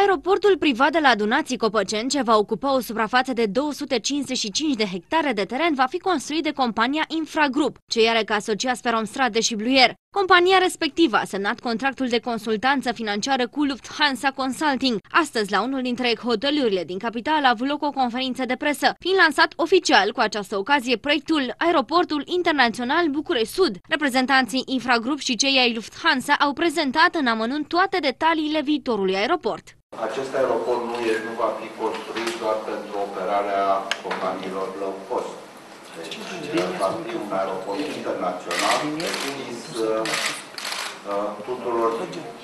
Aeroportul privat de la Adunații Copăceni, ce va ocupa o suprafață de 255 de hectare de teren, va fi construit de compania Infragrup, ce are ca asociați pe Romstrade și Bluier. Compania respectivă a semnat contractul de consultanță financiară cu Lufthansa Consulting. Astăzi, la unul dintre hotelurile din capitală, a avut loc o conferință de presă, fiind lansat oficial cu această ocazie proiectul Aeroportul Internațional București Sud. Reprezentanții Infragrup și cei ai Lufthansa au prezentat în amănunt toate detaliile viitorului aeroport. Acest aeroport nu, e, nu va fi construit doar pentru operarea companiilor low cost. Deci va fi un aeroport internațional deschis uh, uh, tuturor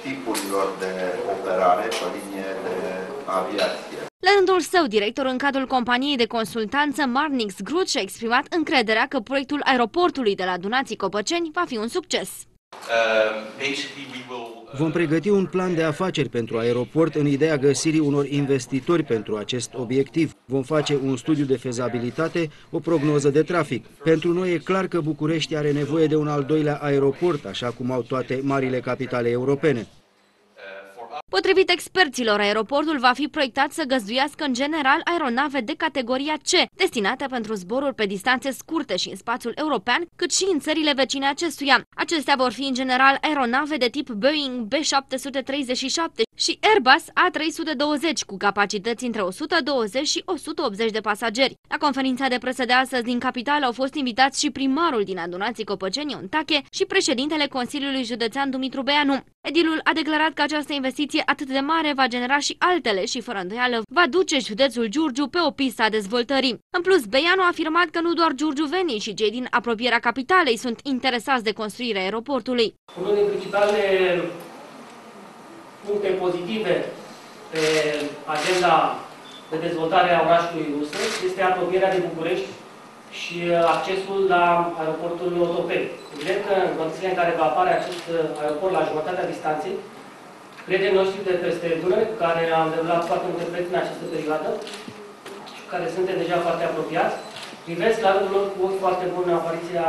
tipurilor de operare pe linie de aviație. La rândul său, director în cadrul companiei de consultanță Marnix Grut și-a exprimat încrederea că proiectul aeroportului de la Dunații Copăceni va fi un succes. Vom pregăti un plan de afaceri pentru aeroport în ideea găsirii unor investitori pentru acest obiectiv. Vom face un studiu de fezabilitate, o prognoză de trafic. Pentru noi e clar că București are nevoie de un al doilea aeroport, așa cum au toate marile capitale europene. Potrivit experților, aeroportul va fi proiectat să găzduiască în general aeronave de categoria C, destinate pentru zboruri pe distanțe scurte și în spațiul european, cât și în țările vecine acestuia. Acestea vor fi în general aeronave de tip Boeing B737 și Airbus A320 cu capacități între 120 și 180 de pasageri. La conferința de presă de astăzi din capitală au fost invitați și primarul din adunații Copăceni, Ion Tache, și președintele Consiliului Județean Dumitru Beanu. Edilul a declarat că această investiție atât de mare va genera și altele și, fără îndoială, va duce județul Giurgiu pe o pistă a dezvoltării. În plus, Beianu a afirmat că nu doar giurgiuvenii și cei din apropierea capitalei sunt interesați de construirea aeroportului. Unul din principalele puncte pozitive pe agenda de dezvoltare a orașului nostru este apropierea de București și accesul la aeroportul Otopeni. Evident că în condițiile în care va apare acest aeroport la jumătatea distanței, prietenii noștri de peste Dunăre, cu care am derulat foarte multe proiecte în această perioadă și cu care suntem deja foarte apropiați, privesc la rândul lor cu ochi foarte bun apariția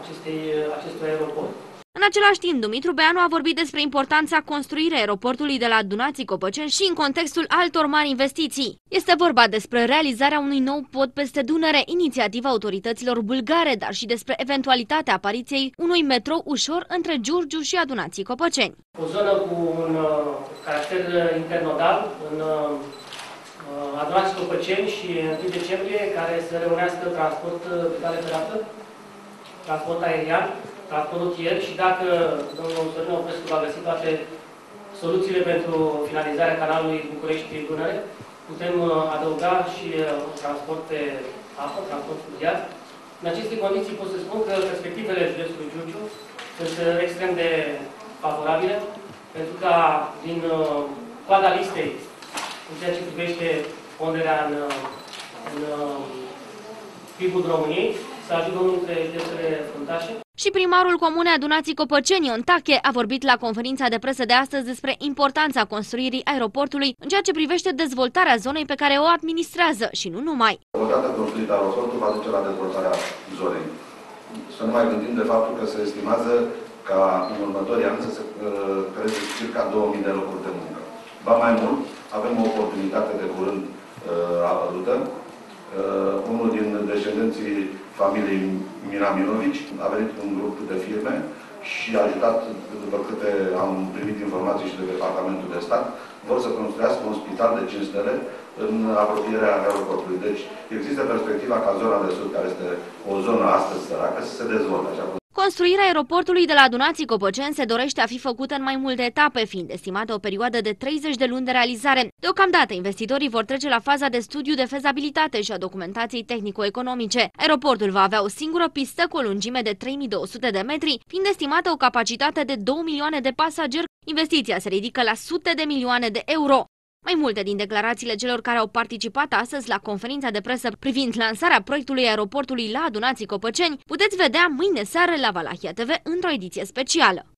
acestei, acestui aeroport. În același timp, Dumitru Beanu a vorbit despre importanța construirii aeroportului de la Dunații Copăceni și în contextul altor mari investiții. Este vorba despre realizarea unui nou pod peste Dunăre, inițiativa autorităților bulgare, dar și despre eventualitatea apariției unui metrou ușor între Giurgiu și Adunații Copăceni. O zonă cu un uh, caracter internodal în uh, Adunații Copăceni și 1 decembrie, care să reunească transport uh, pe cale ferată, transport aerian, transport rutier și dacă domnul Sorin Opescu va găsi toate soluțiile pentru finalizarea canalului București-Dunăre, putem uh, adăuga și uh, transport pe apă, transport fluvial. În aceste condiții pot să spun că perspectivele județului Giurgiu sunt uh, extrem de favorabile, pentru că din coada listei, în ceea ce privește ponderea în, în PIB-ul României, să ajungă unul dintre județele fruntașe. Și primarul comunei adunații Copăceni, Ion Tache, a vorbit la conferința de presă de astăzi despre importanța construirii aeroportului în ceea ce privește dezvoltarea zonei pe care o administrează și nu numai. Odată construit aeroportul va duce la dezvoltarea zonei. Să nu mai gândim de faptul că se estimează ca în următorii ani să se uh, creeze circa 2000 de locuri de muncă. Ba mai mult, avem o oportunitate de curând uh, apărută. Uh, unul din descendenții familiei Miraminovici. A venit un grup de firme și a ajutat, după câte am primit informații și de Departamentul de Stat, vor să construiască un spital de 5 stele în apropierea aeroportului. Deci există perspectiva ca zona de sud, care este o zonă astăzi săracă, să se dezvolte, așa cum Construirea aeroportului de la Dunații Copăceni se dorește a fi făcută în mai multe etape, fiind estimată o perioadă de 30 de luni de realizare. Deocamdată, investitorii vor trece la faza de studiu de fezabilitate și a documentației tehnico-economice. Aeroportul va avea o singură pistă cu o lungime de 3200 de metri, fiind estimată o capacitate de 2 milioane de pasageri. Investiția se ridică la sute de milioane de euro. Mai multe din declarațiile celor care au participat astăzi la conferința de presă privind lansarea proiectului aeroportului la Adunații Copăceni puteți vedea mâine seară la Valahia TV într-o ediție specială.